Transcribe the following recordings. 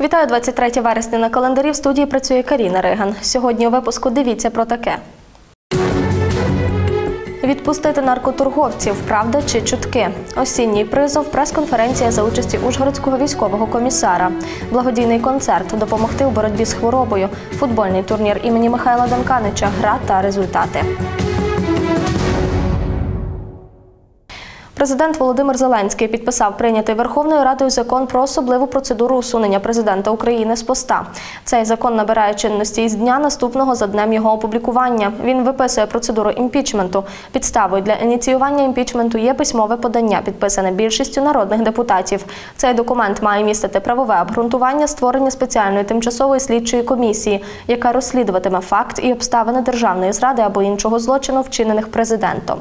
Вітаю 23 вересня на календарі. В студії працює Каріна Риган. Сьогодні у випуску дивіться про таке. Відпустити наркоторговців, правда чи чутки? Осінній призов, прес-конференція за участі Ужгородського військового комісара, благодійний концерт, допомогти у боротьбі з хворобою, футбольний турнір імені Михайла Данканича, гра та результати. Президент Володимир Зеленський підписав прийнятий Верховною Радою закон про особливу процедуру усунення президента України з поста. Цей закон набирає чинності із дня наступного за днем його опублікування. Він виписує процедуру імпічменту. Підставою для ініціювання імпічменту є письмове подання, підписане більшістю народних депутатів. Цей документ має містити правове обґрунтування створення спеціальної тимчасової слідчої комісії, яка розслідуватиме факт і обставини державної зради або іншого злочину, вчинених президентом.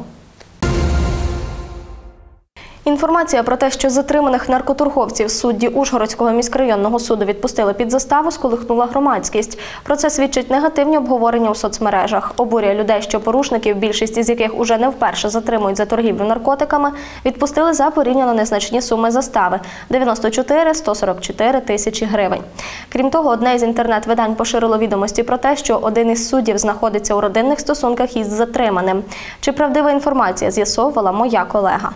Інформація про те, що затриманих наркоторговців судді Ужгородського міськрайонного суду відпустили під заставу, сколихнула громадськість. Про це свідчить негативні обговорення у соцмережах. Обурює людей, що порушників, більшість із яких уже не вперше затримують за торгівлю наркотиками, відпустили за порівняно незначні суми застави 94-144 тисячі гривень. Крім того, одне із інтернет-видань поширило відомості про те, що один із суддів знаходиться у родинних стосунках із затриманим. Чи правдива інформація з'ясовувала моя колега?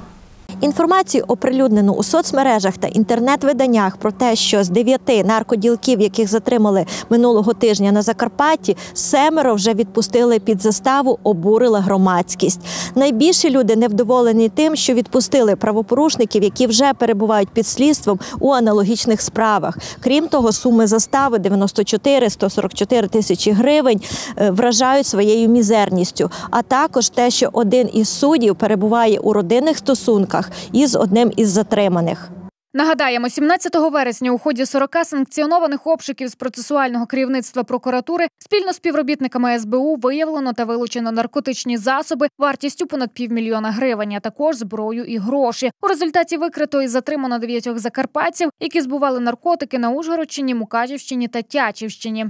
Інформацію оприлюднену у соцмережах та інтернет-виданнях про те, що з дев'яти наркоділків, яких затримали минулого тижня на Закарпатті, семеро вже відпустили під заставу, обурила громадськість. Найбільше люди невдоволені тим, що відпустили правопорушників, які вже перебувають під слідством у аналогічних справах. Крім того, суми застави 94-144 тисячі гривень е, вражають своєю мізерністю. А також те, що один із суддів перебуває у родинних стосунках із одним із затриманих. Нагадаємо, 17 вересня у ході 40 санкціонованих обшуків з процесуального керівництва прокуратури спільно з співробітниками СБУ виявлено та вилучено наркотичні засоби вартістю понад півмільйона гривень, а також зброю і гроші. У результаті викрито і затримано дев'ятьох закарпатців, які збували наркотики на Ужгородщині, Мукачівщині та Тячівщині.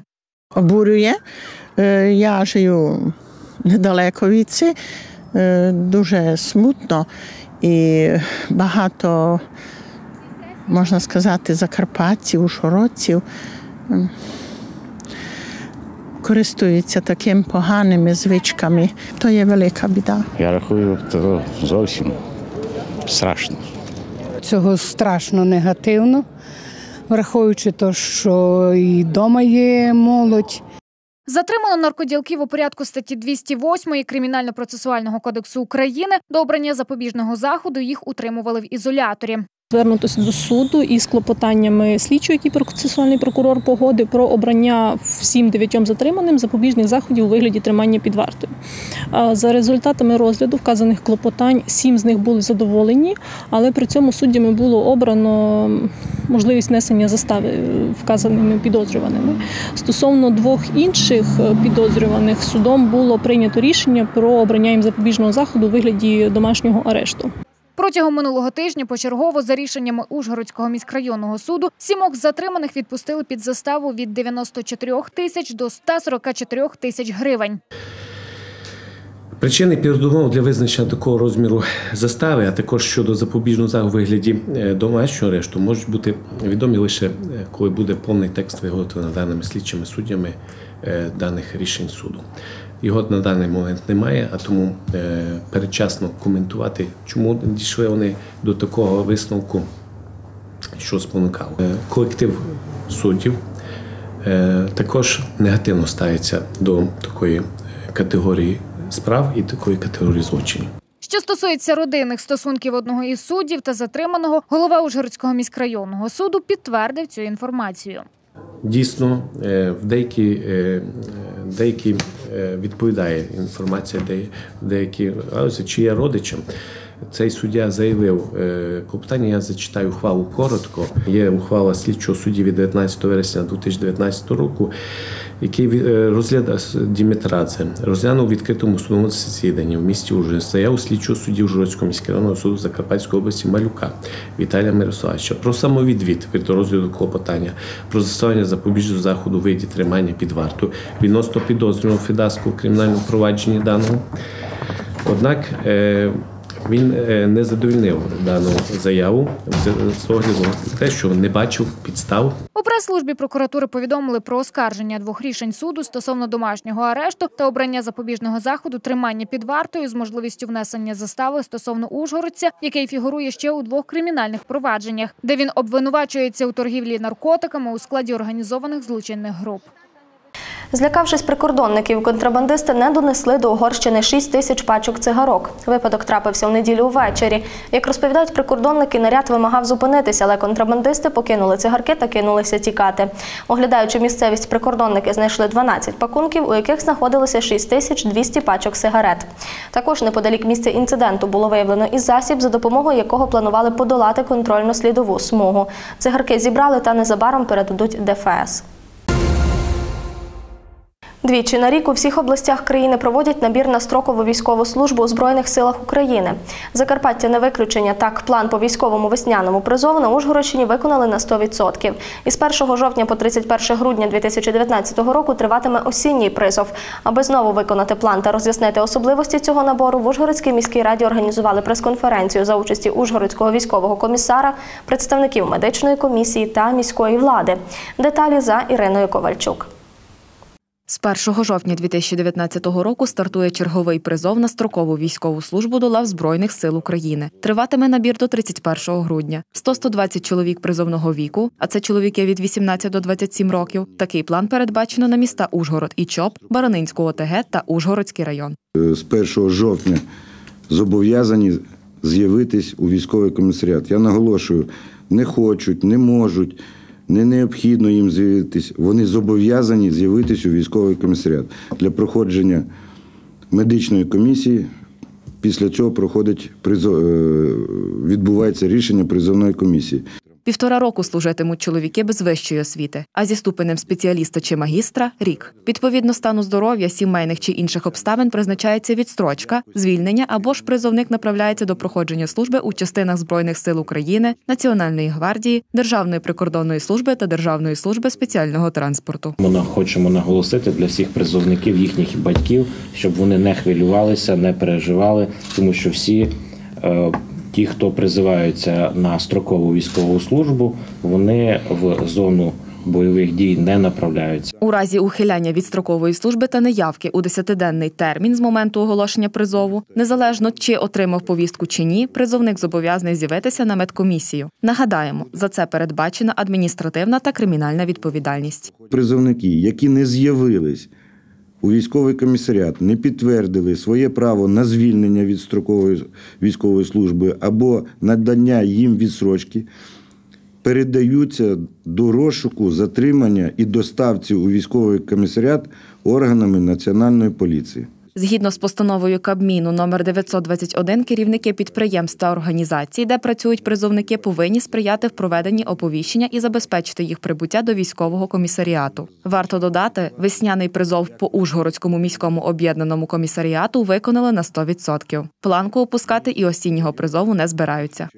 обурює. Е, Я живу недалеко від це, е, дуже смутно і багато, можна сказати, закарпатців, ушгородців користуються такими поганими звичками. То є велика біда. Я рахую, то зовсім страшно. цього страшно негативно, враховуючи те, що і вдома є молодь. Затримано наркоділків у порядку статті 208 Кримінально-процесуального кодексу України. До обрання запобіжного заходу їх утримували в ізоляторі. Звернутися до суду із клопотаннями слідчого, який процесуальний прокурор погодив про обрання всім дев'ятьом затриманим запобіжних заходів у вигляді тримання під вартою. За результатами розгляду вказаних клопотань сім з них були задоволені, але при цьому суддями було обрано можливість несення застави е, вказаними підозрюваними. Стосовно двох інших е, підозрюваних судом було прийнято рішення про обрання їм запобіжного заходу у вигляді домашнього арешту. Протягом минулого тижня почергово за рішеннями Ужгородського міськрайонного суду сімох затриманих відпустили під заставу від 94 тисяч до 144 тисяч гривень. Причини передумов для визначення такого розміру застави, а також щодо запобіжного заходу вигляді е, домашнього арешту, можуть бути відомі лише е, коли буде повний текст виготовлений даними слідчими суддями е, даних рішень суду. Його на даний момент немає, а тому е, передчасно коментувати, чому дійшли вони до такого висновку, що спонукало. Е, Колектив суддів е, також негативно ставиться до такої категорії справ і такої категорії злочинів. Що стосується родинних стосунків одного із суддів та затриманого, голова Ужгородського міськрайонного суду підтвердив цю інформацію. Дійсно, е, в деякі, е, деякі е, відповідає інформація, де деякі галузі, чи є родичем. Цей суддя заявив клопотання. Я зачитаю ухвалу коротко. Є ухвала слідчого судді від 19 вересня 2019 року, який е, розглядав Дімітрадзе, розглянув відкритому судовому засіданні в місті Ужгород заяву слідчого судді Ужгородського міськрайонного суду Закарпатської області Малюка Віталія Мирославовича про самовідвід від розгляду клопотання про застосування запобіжного заходу виді тримання під варту відносно підозрюваного Федаску у кримінальному провадженні даного. Однак е, Він е, не задовільнив дану заяву з- огляду те, що не бачив підстав У прес-службі прокуратури повідомили про оскарження двох рішень суду стосовно домашнього арешту та обрання запобіжного заходу тримання під вартою з можливістю внесення застави стосовно ужгородця, який фігурує ще у двох кримінальних провадженнях, де він обвинувачується у торгівлі наркотиками у складі організованих злочинних груп. Злякавшись прикордонників, контрабандисти не донесли до Угорщини 6 тисяч пачок цигарок. Випадок трапився у неділю увечері. Як розповідають прикордонники, наряд вимагав зупинитися, але контрабандисти покинули цигарки та кинулися тікати. Оглядаючи місцевість, прикордонники знайшли 12 пакунків, у яких знаходилося 6 тисяч 200 пачок сигарет. Також неподалік місця інциденту було виявлено і засіб, за допомогою якого планували подолати контрольно-слідову смугу. Цигарки зібрали та незабаром передадуть ДФС. Двічі на рік у всіх областях країни проводять набір на строкову військову службу у Збройних силах України. Закарпаття не виключення. Так, план по військовому весняному призову на Ужгородщині виконали на 100%. Із 1 жовтня по 31 грудня 2019 року триватиме осінній призов. Аби знову виконати план та роз'яснити особливості цього набору, в Ужгородській міській раді організували прес-конференцію за участі Ужгородського військового комісара, представників медичної комісії та міської влади. Деталі за Іриною Ковальчук. З 1 жовтня 2019 року стартує черговий призов на строкову військову службу до лав Збройних сил України. Триватиме набір до 31 грудня. 100-120 чоловік призовного віку, а це чоловіки від 18 до 27 років. Такий план передбачено на міста Ужгород і Чоп, Баранинську ОТГ та Ужгородський район. з 1 жовтня зобов'язані з'явитись у військовий комісаріат. Я наголошую, не хочуть, не можуть, не необхідно їм з'явитись. Вони зобов'язані з'явитись у військовий комісаріат для проходження медичної комісії. Після цього проходить е, відбувається рішення призовної комісії. Півтора року служитимуть чоловіки без вищої освіти, а зі ступенем спеціаліста чи магістра рік. Відповідно стану здоров'я, сімейних чи інших обставин призначається відстрочка, звільнення або ж призовник направляється до проходження служби у частинах збройних сил України, Національної гвардії, Державної прикордонної служби та Державної служби спеціального транспорту. Ми хочемо наголосити для всіх призовників, їхніх батьків, щоб вони не хвилювалися, не переживали, тому що всі е, ті, хто призиваються на строкову військову службу, вони в зону бойових дій не направляються. У разі ухиляння від строкової служби та неявки у 10-денний термін з моменту оголошення призову, незалежно чи отримав повістку чи ні, призовник зобов'язаний з'явитися на медкомісію. Нагадаємо, за це передбачена адміністративна та кримінальна відповідальність. Призовники, які не з'явились у військовий комісаріат, не підтвердили своє право на звільнення від строкової військової служби або надання їм відсрочки, передаються до розшуку, затримання і доставці у військовий комісаріат органами Національної поліції. Згідно з постановою Кабміну номер 921, керівники підприємств та організацій, де працюють призовники, повинні сприяти в проведенні оповіщення і забезпечити їх прибуття до військового комісаріату. Варто додати, весняний призов по Ужгородському міському об'єднаному комісаріату виконали на 100%. Планку опускати і осіннього призову не збираються.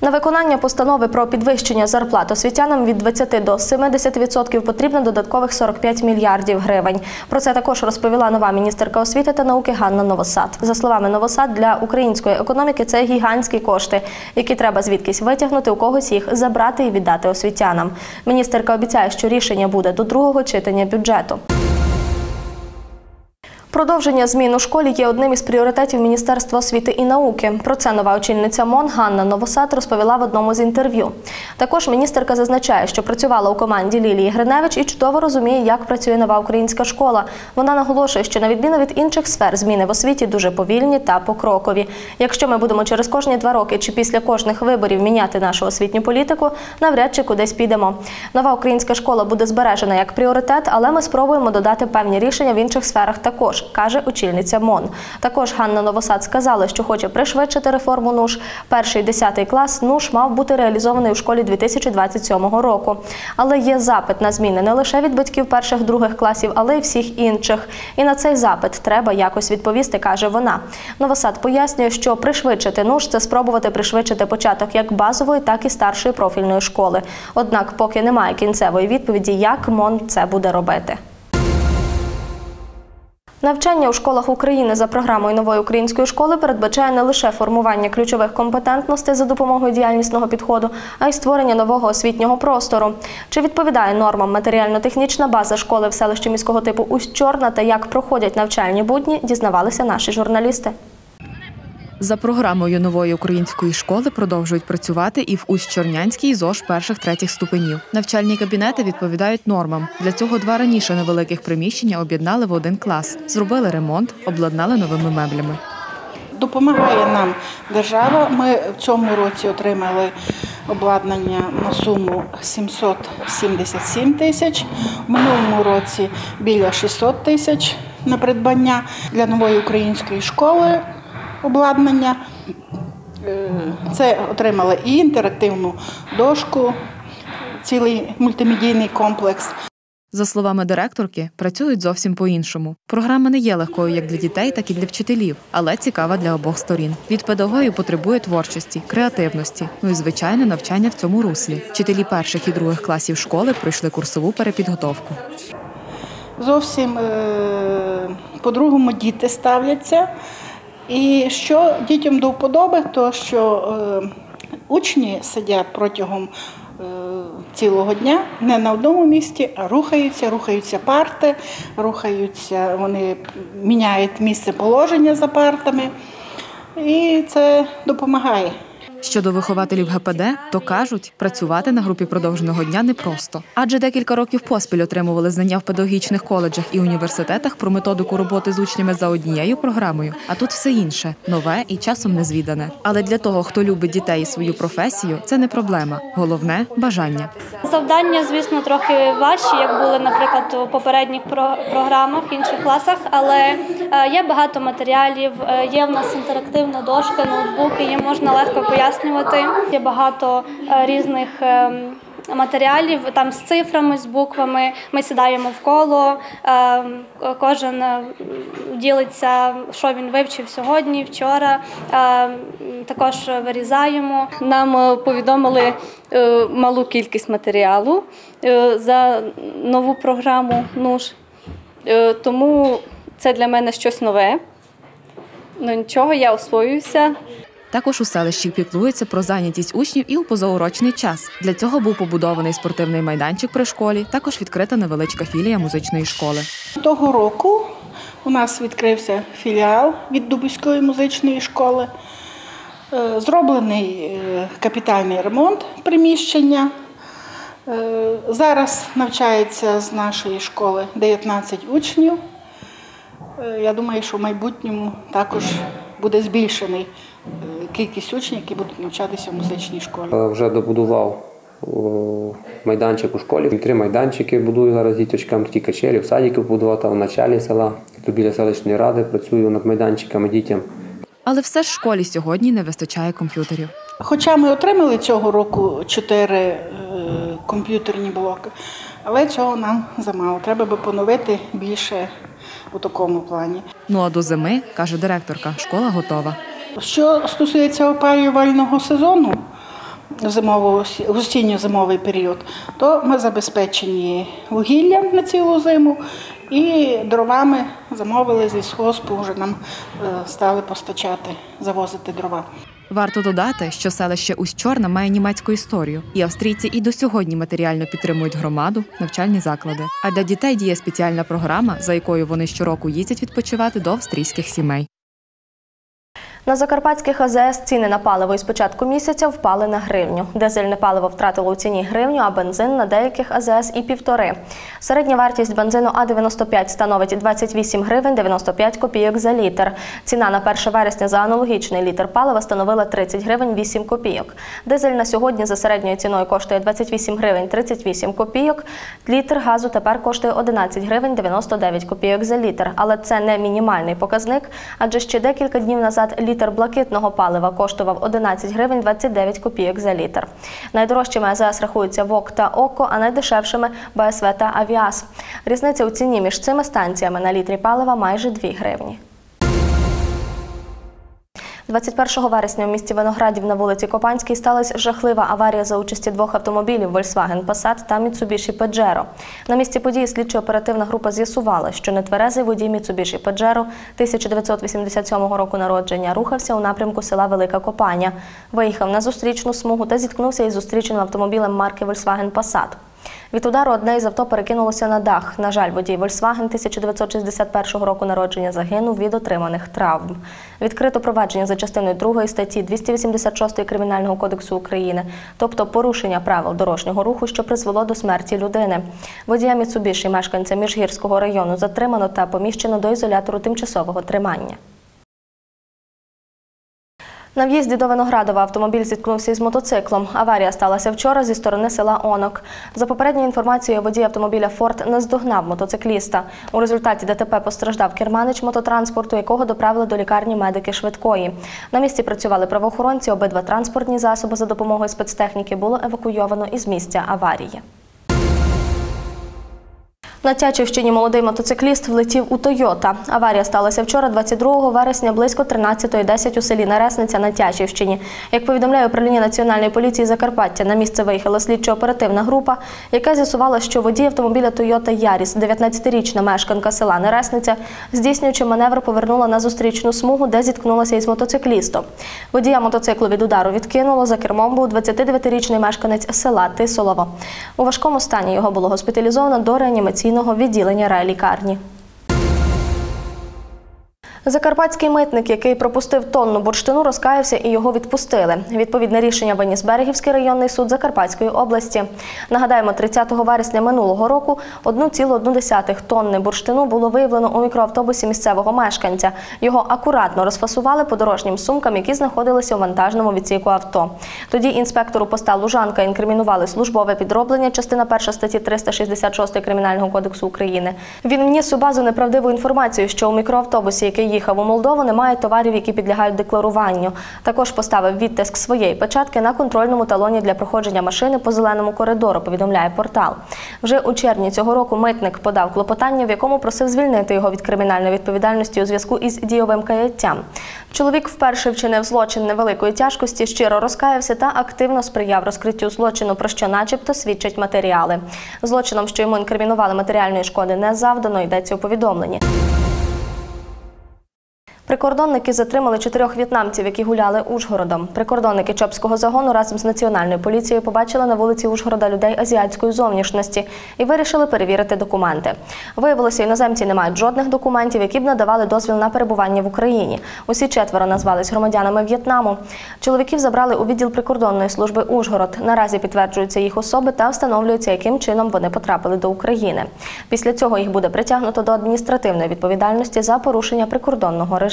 На виконання постанови про підвищення зарплат освітянам від 20 до 70% потрібно додаткових 45 мільярдів гривень. Про це також розповіла нова міністерка освіти та науки Ганна Новосад. За словами Новосад, для української економіки це гігантські кошти, які треба звідкись витягнути, у когось їх забрати і віддати освітянам. Міністерка обіцяє, що рішення буде до другого читання бюджету. Продовження змін у школі є одним із пріоритетів Міністерства освіти і науки. Про це нова очільниця МОН Ганна Новосад розповіла в одному з інтерв'ю. Також міністерка зазначає, що працювала у команді Лілії Гриневич і чудово розуміє, як працює нова українська школа. Вона наголошує, що на відміну від інших сфер зміни в освіті дуже повільні та покрокові. Якщо ми будемо через кожні два роки чи після кожних виборів міняти нашу освітню політику, навряд чи кудись підемо. Нова українська школа буде збережена як пріоритет, але ми спробуємо додати певні рішення в інших сферах також, каже очільниця МОН. Також Ганна Новосад сказала, що хоче пришвидшити реформу НУШ. Перший десятий клас НУШ мав бути реалізований у школі 2027 року. Але є запит на зміни не лише від батьків перших других класів, але й всіх інших. І на цей запит треба якось відповісти, каже вона. Новосад пояснює, що пришвидшити НУШ це спробувати пришвидшити початок як базової, так і старшої профільної школи. Однак, поки немає кінцевої відповіді, як МОН це буде робити. Навчання у школах України за програмою нової української школи передбачає не лише формування ключових компетентностей за допомогою діяльнісного підходу, а й створення нового освітнього простору. Чи відповідає нормам матеріально-технічна база школи в селищі міського типу Усть-Чорна та як проходять навчальні будні, дізнавалися наші журналісти. За програмою нової української школи продовжують працювати і в Усть-Чорнянській ЗОЖ перших третіх ступенів. Навчальні кабінети відповідають нормам. Для цього два раніше невеликих приміщення об'єднали в один клас, зробили ремонт, обладнали новими меблями. Допомагає нам держава. Ми в цьому році отримали обладнання на суму 777 тисяч. В минулому році біля 600 тисяч на придбання для нової української школи обладнання. Е, Це отримали і інтерактивну дошку, цілий мультимедійний комплекс. За словами директорки, працюють зовсім по-іншому. Програма не є легкою як для дітей, так і для вчителів, але цікава для обох сторін. Від педагогів потребує творчості, креативності, ну і звичайно навчання в цьому руслі. Вчителі перших і других класів школи пройшли курсову перепідготовку. Зовсім е, по-другому діти ставляться. І що дітям до вподоби, то що е, учні сидять протягом е, цілого дня не на одному місці, а рухаються, рухаються парти, рухаються, вони міняють місце положення за партами. І це допомагає. Щодо вихователів ГПД, то кажуть, працювати на групі продовженого дня непросто, адже декілька років поспіль отримували знання в педагогічних коледжах і університетах про методику роботи з учнями за однією програмою. А тут все інше нове і часом незвідане. Але для того, хто любить дітей і свою професію, це не проблема. Головне бажання. Завдання, звісно, трохи важчі, як були, наприклад, у попередніх про- програмах в інших класах, але е, є багато матеріалів, е, є в нас інтерактивна дошка, ноутбуки, їм можна легко пояснювати. Є багато е, різних. ем, Матеріалів там з цифрами, з буквами. Ми сідаємо в коло. е, Кожен е, ділиться, що він вивчив сьогодні, вчора. Е, Також вирізаємо. Нам е, повідомили малу кількість матеріалу за нову програму НУШ, Е, тому це для мене щось нове. Ну нічого, я освоююся. Також у селищі піклуються про зайнятість учнів і у позаурочний час. Для цього був побудований спортивний майданчик при школі. Також відкрита невеличка філія музичної школи. Того року у нас відкрився філіал від Дубиської музичної школи. Е, Зроблений е, капітальний ремонт приміщення. Е, Зараз навчається з нашої школи 19 учнів. Я думаю, що в майбутньому також буде збільшений кількість учнів, які будуть навчатися в музичній школі. Е, Вже добудував майданчик у школі. Три майданчики будую зараз діточкам, такі качелі, в садіки побудував там в началі села, тут біля селищної ради працюю над майданчиками дітям. Але все ж школі сьогодні не вистачає комп'ютерів. Хоча ми отримали цього року чотири е, комп'ютерні блоки, але цього нам замало. Треба би поновити більше у такому плані. Ну а до зими, каже директорка, школа готова. Що стосується опалювального сезону, зимового осінньо-зимовий період, то ми забезпечені вугіллям на цілу зиму і дровами замовили зі схоспу, вже нам е, стали постачати, завозити дрова. Варто додати, що селище Усть-Чорна має німецьку історію, і австрійці і до сьогодні матеріально підтримують громаду, навчальні заклади. А для дітей діє спеціальна програма, за якою вони щороку їздять відпочивати до австрійських сімей. На закарпатських АЗС ціни на паливо із початку місяця впали на гривню. Дизельне паливо втратило у ціні гривню, а бензин на деяких АЗС і півтори. Середня вартість бензину А95 становить 28 гривень 95 копійок за літр. Ціна на 1 вересня за аналогічний літр палива становила 30 гривень 8 копійок. Дизель на сьогодні за середньою ціною коштує 28 гривень 38 копійок. Літр газу тепер коштує 11 гривень 99 копійок за літр. Але це не мінімальний показник, адже ще декілька днів назад літр блакитного палива коштував 11 гривень 29 копійок за літр. Найдорожчими АЗС рахуються ВОК та ОКО, а найдешевшими БСВ та Авіас. Різниця у ціні між цими станціями на літрі палива майже 2 гривні. 21 вересня у місті Виноградів на вулиці Копанській сталася жахлива аварія за участі двох автомобілів Volkswagen Passat та Mitsubishi Pajero. На місці події слідчо-оперативна група з'ясувала, що нетверезий водій Mitsubishi Pajero 1987 року народження рухався у напрямку села Велика Копаня. Виїхав на зустрічну смугу та зіткнувся із зустріченим автомобілем марки Volkswagen Passat. Від удару одне із авто перекинулося на дах. На жаль, водій Volkswagen 1961 року народження загинув від отриманих травм. Відкрито провадження за частиною 2 статті 286 Кримінального кодексу України, тобто порушення правил дорожнього руху, що призвело до смерті людини. Водія Mitsubishi, мешканця Міжгірського району, затримано та поміщено до ізолятору тимчасового тримання. На в'їзді до Виноградова автомобіль зіткнувся із мотоциклом. Аварія сталася вчора зі сторони села Онок. За попередньою інформацією, водій автомобіля Форд наздогнав мотоцикліста. У результаті ДТП постраждав керманич мототранспорту, якого доправили до лікарні медики швидкої. На місці працювали правоохоронці. Обидва транспортні засоби за допомогою спецтехніки було евакуйовано із місця аварії. На Тячівщині молодий мотоцикліст влетів у Тойота. Аварія сталася вчора, 22 вересня, близько 13.10 у селі Наресниця на Тячівщині. Як повідомляє управління Національної поліції Закарпаття, на місце виїхала слідчо-оперативна група, яка з'ясувала, що водій автомобіля Тойота Яріс, 19-річна мешканка села Нересниця, здійснюючи маневр, повернула на зустрічну смугу, де зіткнулася із мотоциклістом. Водія мотоциклу від удару відкинуло. За кермом був 29-річний мешканець села Тисолово. У важкому стані його було госпіталізовано до реанімаційного відділення райлікарні. Закарпатський митник, який пропустив тонну бурштину, розкаявся і його відпустили. Відповідне рішення виніс Берегівський районний суд Закарпатської області. Нагадаємо, 30 вересня минулого року 1,1 тонни бурштину було виявлено у мікроавтобусі місцевого мешканця. Його акуратно розфасували по дорожнім сумкам, які знаходилися у вантажному відсіку авто. Тоді інспектору поста Лужанка інкримінували службове підроблення, частина 1 статті 366 Кримінального кодексу України. Він вніс у базу неправдиву інформацію, що у мікроавтобусі, який їхав у Молдову, немає товарів, які підлягають декларуванню. Також поставив відтиск своєї печатки на контрольному талоні для проходження машини по зеленому коридору. Повідомляє портал. Вже у червні цього року митник подав клопотання, в якому просив звільнити його від кримінальної відповідальності у зв'язку із дійовим каяттям. Чоловік вперше вчинив злочин невеликої тяжкості, щиро розкаявся та активно сприяв розкриттю злочину, про що, начебто, свідчать матеріали. Злочином, що йому інкримінували матеріальної шкоди, не завдано йдеться у повідомленні. Прикордонники затримали чотирьох в'єтнамців, які гуляли Ужгородом. Прикордонники Чопського загону разом з національною поліцією побачили на вулиці Ужгорода людей азіатської зовнішності і вирішили перевірити документи. Виявилося, іноземці не мають жодних документів, які б надавали дозвіл на перебування в Україні. Усі четверо назвались громадянами В'єтнаму. Чоловіків забрали у відділ прикордонної служби Ужгород. Наразі підтверджуються їх особи та встановлюється, яким чином вони потрапили до України. Після цього їх буде притягнуто до адміністративної відповідальності за порушення прикордонного режиму.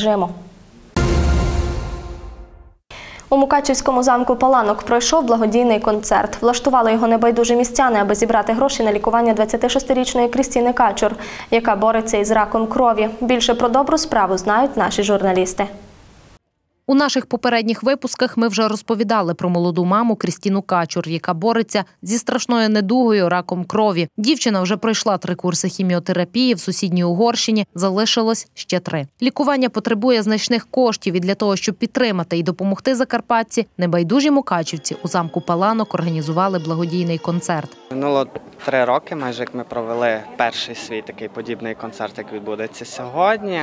У Мукачівському замку Паланок пройшов благодійний концерт. Влаштували його небайдужі містяни, аби зібрати гроші на лікування 26-річної Крістіни Качур, яка бореться із раком крові. Більше про добру справу знають наші журналісти. У наших попередніх випусках ми вже розповідали про молоду маму Крістіну Качур, яка бореться зі страшною недугою раком крові. Дівчина вже пройшла три курси хіміотерапії в сусідній Угорщині. Залишилось ще три. Лікування потребує значних коштів і для того, щоб підтримати і допомогти закарпатці, небайдужі мукачівці у замку Паланок організували благодійний концерт. Минуло три роки, майже як ми провели перший свій такий подібний концерт, як відбудеться сьогодні.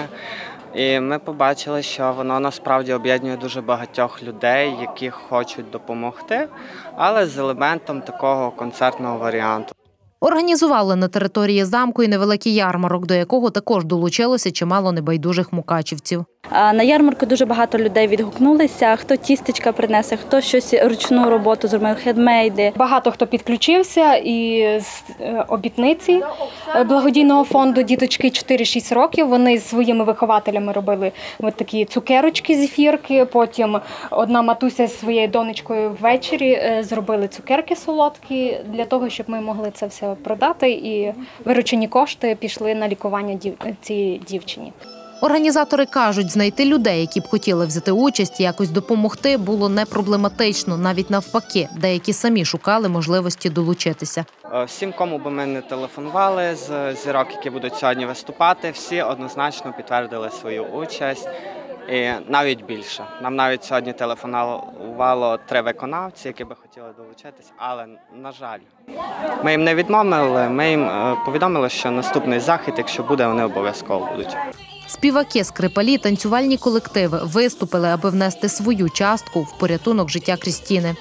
І ми побачили, що воно насправді об'єднує дуже багатьох людей, які хочуть допомогти, але з елементом такого концертного варіанту. Організували на території замку і невеликий ярмарок, до якого також долучилося чимало небайдужих мукачівців. На ярмарку дуже багато людей відгукнулися. Хто тістечка принесе, хто щось ручну роботу зробив, хедмейди. Багато хто підключився і з е, обітниці е, благодійного фонду діточки 4-6 років. Вони з своїми вихователями робили такі цукерочки зефірки. Потім одна матуся з своєю донечкою ввечері е, зробили цукерки солодкі для того, щоб ми могли це все продати. І виручені кошти пішли на лікування цій дівчині. Організатори кажуть, знайти людей, які б хотіли взяти участь і якось допомогти, було не проблематично, навіть навпаки, деякі самі шукали можливості долучитися. Е, Всім, кому би ми не телефонували з зірок, які будуть сьогодні виступати, всі однозначно підтвердили свою участь. І навіть більше. Нам навіть сьогодні телефонувало три виконавці, які би хотіли долучитись, але на жаль, ми їм не відмовили. Ми їм е, повідомили, що наступний захід, якщо буде, вони обов'язково будуть. Співаки, скрипалі, танцювальні колективи виступили, аби внести свою частку в порятунок життя Крістіни.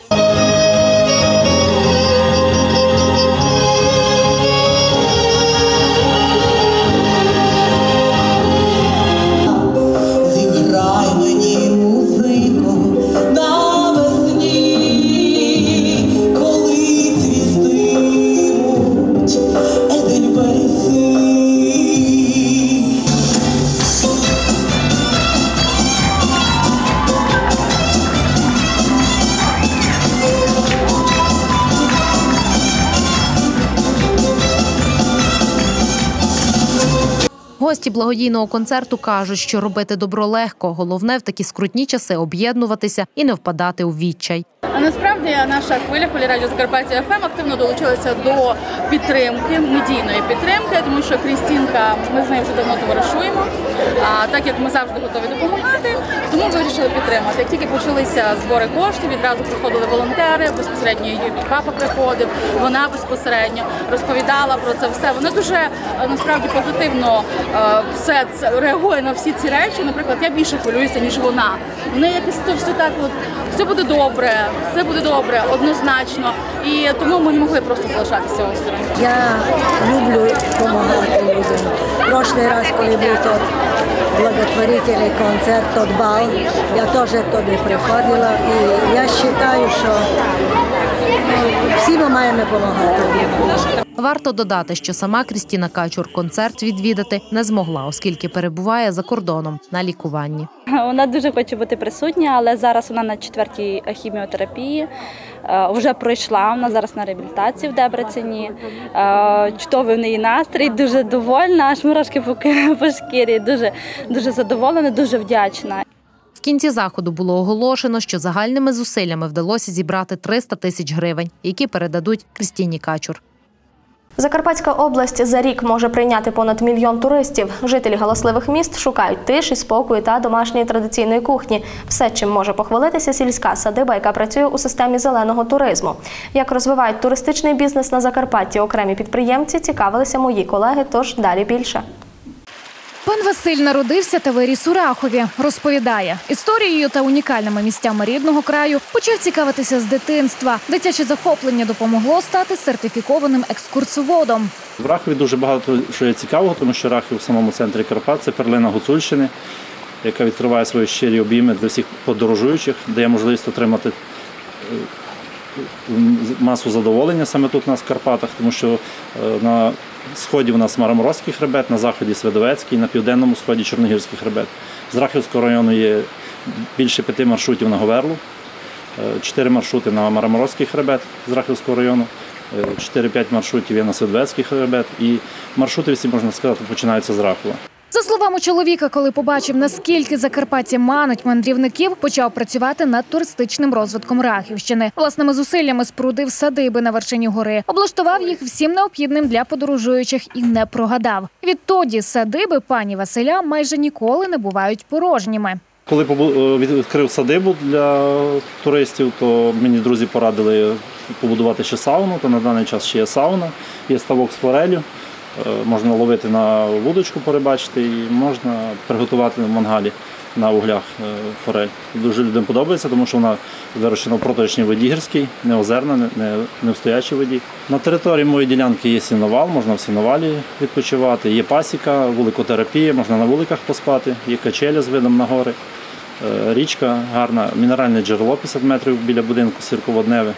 Благодійного концерту кажуть, що робити добро легко. Головне в такі скрутні часи об'єднуватися і не впадати у відчай. А насправді наша хвиля хвиля радіо Закарпаття ФМ активно долучилася до підтримки, медійної підтримки, тому що Крістінка, ми з нею вже давно товаришуємо. А так як ми завжди готові допомагати, тому ми вирішили підтримати. Як тільки почалися збори коштів, відразу приходили волонтери, безпосередньо її папа приходив, вона безпосередньо розповідала про це все. Вона дуже е, насправді позитивно е, все це реагує на всі ці речі. Наприклад, я більше хвилююся, ніж вона. В неї якось все так, от все буде добре, все буде добре, однозначно. І тому ми не могли просто залишатися осторонь. Я люблю допомагати людям. Прошлий раз, коли був тот благотворительний концерт, тот бал, я теж туди приходила. І я вважаю, що ну, всі ми маємо допомагати. Варто додати, що сама Крістіна Качур концерт відвідати не змогла, оскільки перебуває за кордоном на лікуванні. Вона дуже хоче бути присутня, але зараз вона на четвертій хіміотерапії. Е, Вже пройшла, вона зараз на реабілітації в Дебрецені. Е, Чудовий в неї настрій, дуже довольна, аж мурашки по по шкірі. Дуже, дуже задоволена, дуже вдячна. В кінці заходу було оголошено, що загальними зусиллями вдалося зібрати 300 тисяч гривень, які передадуть Крістіні Качур. Закарпатська область за рік може прийняти понад мільйон туристів. Жителі галасливих міст шукають тиші, спокою та домашньої традиційної кухні. Все, чим може похвалитися сільська садиба, яка працює у системі зеленого туризму. Як розвивають туристичний бізнес на Закарпатті окремі підприємці, цікавилися мої колеги. Тож далі більше. Пан Василь народився та виріс у Рахові. Розповідає, історією та унікальними місцями рідного краю почав цікавитися з дитинства. Дитяче захоплення допомогло стати сертифікованим екскурсоводом. В Рахові дуже багато що є цікавого, тому що Рахів в самому центрі Карпат це перлина Гуцульщини, яка відкриває свої щирі обійми для всіх подорожуючих, дає можливість отримати е, масу задоволення саме тут у в Карпатах, тому що е, на сході у нас Мараморозький хребет, на заході Свидовецький, на південному сході Чорногірський хребет. З Рахівського району є більше п'яти маршрутів на Говерлу, е, чотири маршрути на Мараморозький хребет з Рахівського району. е, 4-5 маршрутів є на Сведовецький хребет, і маршрути всі, можна сказати, починаються з Рахова. За словами чоловіка, коли побачив, наскільки Закарпаття манить мандрівників, почав працювати над туристичним розвитком Рахівщини. Власними зусиллями спорудив садиби на вершині гори, облаштував їх всім необхідним для подорожуючих і не прогадав. Відтоді садиби пані Василя майже ніколи не бувають порожніми. Коли е, відкрив садибу для туристів, то мені друзі порадили побудувати ще сауну, то на даний час ще є сауна, є ставок з форелю. Е, Можна ловити на вудочку, порибачити і можна приготувати в мангалі на вуглях е, форель. Дуже людям подобається, тому що вона вирощена в проточній воді гірській, не озерна, не, не, в стоячій воді. На території моєї ділянки є сіновал, можна в сіновалі відпочивати, є пасіка, вуликотерапія, можна на вуликах поспати, є качелі з видом на гори. Е, Річка гарна, мінеральне джерело 50 метрів біля будинку сірководневе.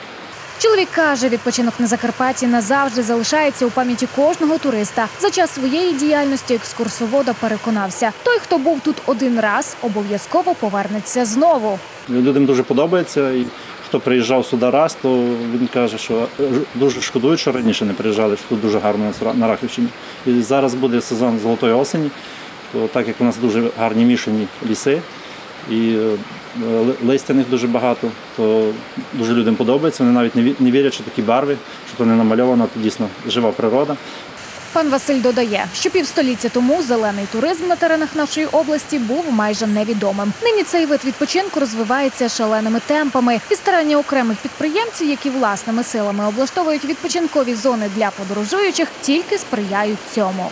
Чоловік каже, відпочинок на Закарпатті назавжди залишається у пам'яті кожного туриста. За час своєї діяльності екскурсовода переконався, той, хто був тут один раз, обов'язково повернеться знову. Людям дуже подобається. Хто приїжджав сюди раз, то він каже, що дуже шкодують, що раніше не приїжджали, що тут дуже гарно на Рахівщині. І зараз буде сезон золотої осені, то так як у нас дуже гарні мішані ліси і листя них дуже багато, то дуже людям подобається. Вони навіть не вірять, що такі барви, що то не намальовано, то дійсно жива природа. Пан Василь додає, що півстоліття тому зелений туризм на теренах нашої області був майже невідомим. Нині цей вид відпочинку розвивається шаленими темпами, і старання окремих підприємців, які власними силами облаштовують відпочинкові зони для подорожуючих, тільки сприяють цьому.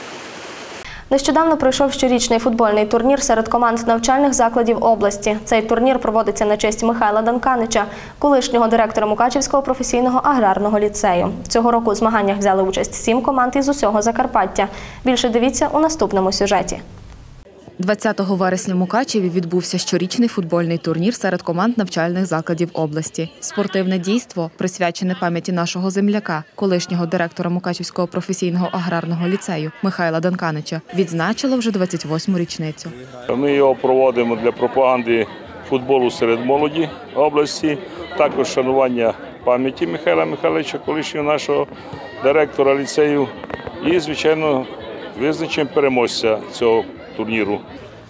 Нещодавно пройшов щорічний футбольний турнір серед команд навчальних закладів області. Цей турнір проводиться на честь Михайла Данканича, колишнього директора Мукачівського професійного аграрного ліцею. Цього року у змаганнях взяли участь сім команд із усього Закарпаття. Більше дивіться у наступному сюжеті. 20 вересня в Мукачеві відбувся щорічний футбольний турнір серед команд навчальних закладів області. Спортивне дійство, присвячене пам'яті нашого земляка, колишнього директора Мукачівського професійного аграрного ліцею Михайла Данканича, відзначило вже 28-му річницю. Ми його проводимо для пропаганди футболу серед молоді області, також шанування пам'яті Михайла Михайловича, колишнього нашого директора ліцею, і, звичайно, визначимо переможця цього турніру.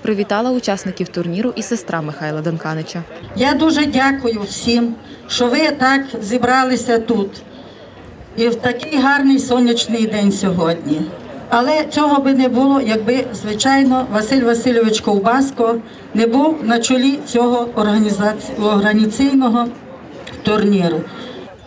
Привітала учасників турніру і сестра Михайла Данканича. Я дуже дякую всім, що ви так зібралися тут. І в такий гарний сонячний день сьогодні. Але цього би не було, якби, звичайно, Василь Васильович Ковбаско не був на чолі цього організаці- організаційного турніру.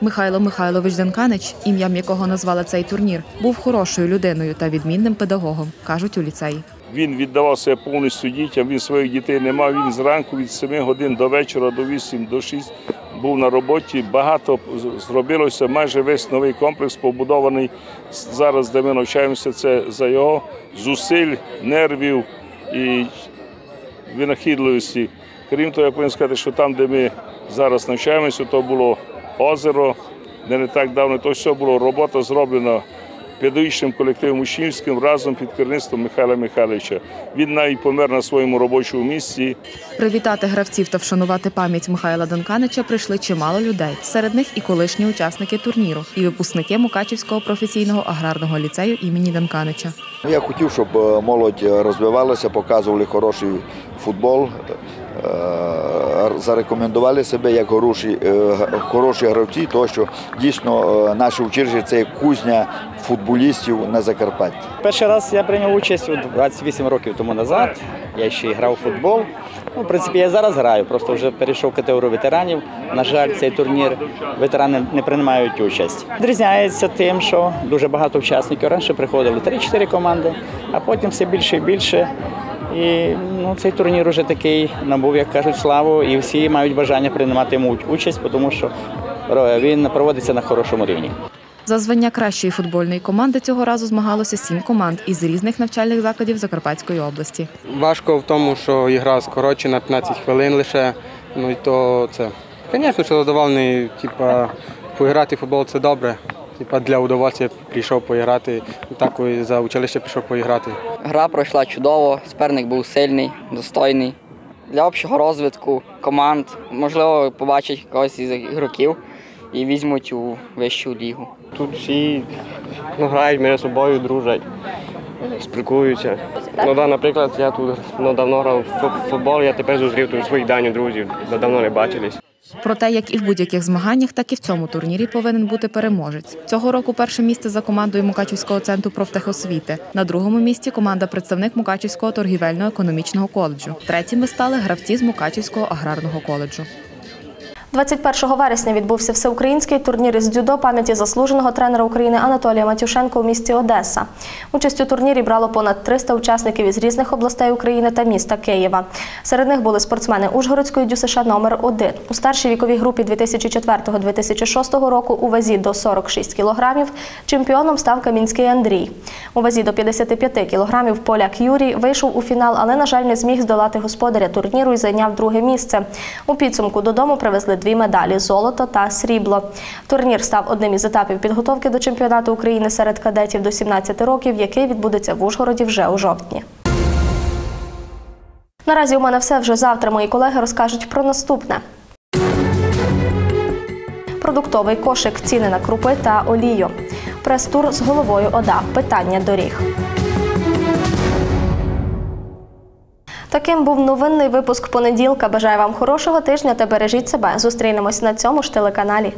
Михайло Михайлович Данканич, ім'ям якого назвали цей турнір, був хорошою людиною та відмінним педагогом, кажуть у ліцеї. Він віддавав себе повністю дітям, він своїх дітей не мав. Він зранку від 7 годин до вечора, до 8, до 6 був на роботі. Багато зробилося, майже весь новий комплекс побудований зараз, де ми навчаємося, це за його зусиль, нервів і винахідливості. Крім того, я повинен сказати, що там, де ми зараз навчаємося, то було озеро, де не так давно, то все було робота зроблена педагогічним колективом учнівським разом під керівництвом Михайла Михайловича. Він навіть помер на своєму робочому місці. Привітати гравців та вшанувати пам'ять Михайла Данканича прийшли чимало людей. Серед них і колишні учасники турніру, і випускники Мукачівського професійного аграрного ліцею імені Данканича. Я хотів, щоб е, молодь розвивалася, показували хороший футбол, зарекомендували себе як хороші, е, хороші гравці, тому що дійсно е, наше училище це кузня футболістів на Закарпатті. Перший раз я прийняв участь у 28 років тому назад. Я ще грав у футбол. Ну, в принципі, я зараз граю, просто вже перейшов в категорію ветеранів. На жаль, цей турнір ветерани не приймають участь. Відрізняється тим, що дуже багато учасників. Раніше приходили 3-4 команди, а потім все більше і більше. І ну, цей турнір вже такий набув, як кажуть, славу, і всі мають бажання приймати йому участь, тому що він проводиться на хорошому рівні. За звання кращої футбольної команди цього разу змагалося сім команд із різних навчальних закладів Закарпатської області. Важко в тому, що ігра скорочена 15 хвилин лише. Ну і то це, звісно, що задоволений, типа, поіграти в футбол це добре. Типа для удовольствия прийшов поіграти, так і за училище пішов поіграти. Гра пройшла чудово, суперник був сильний, достойний. Для общого розвитку команд, можливо, побачать когось із ігроків і візьмуть у вищу лігу. Тут всі ну, грають між собою, дружать, спілкуються. Ну, да, наприклад, я тут ну, давно грав в футбол, я тепер зустрів тут своїх давніх друзів, давно не бачились. Проте, як і в будь-яких змаганнях, так і в цьому турнірі повинен бути переможець. Цього року перше місце за командою Мукачівського центру профтехосвіти. На другому місці команда представник Мукачівського торгівельно-економічного коледжу. Третіми стали гравці з Мукачівського аграрного коледжу. 21 вересня відбувся всеукраїнський турнір із дзюдо пам'яті заслуженого тренера України Анатолія Матюшенко у місті Одеса. Участь у турнірі брало понад 300 учасників із різних областей України та міста Києва. Серед них були спортсмени Ужгородської ДЮСШ номер 1 У старшій віковій групі 2004-2006 року у вазі до 46 кілограмів чемпіоном став Камінський Андрій. У вазі до 55 кілограмів поляк Юрій вийшов у фінал, але, на жаль, не зміг здолати господаря турніру і зайняв друге місце. У підсумку додому привезли дві медалі золото та срібло. Турнір став одним із етапів підготовки до чемпіонату України серед кадетів до 17 років, який відбудеться в Ужгороді вже у жовтні. Наразі у мене все вже завтра. Мої колеги розкажуть про наступне. Продуктовий кошик, ціни на крупи та олію. Прес-тур з головою ОДА. Питання доріг. Таким був новинний випуск понеділка. Бажаю вам хорошого тижня та бережіть себе. Зустрінемось на цьому ж телеканалі.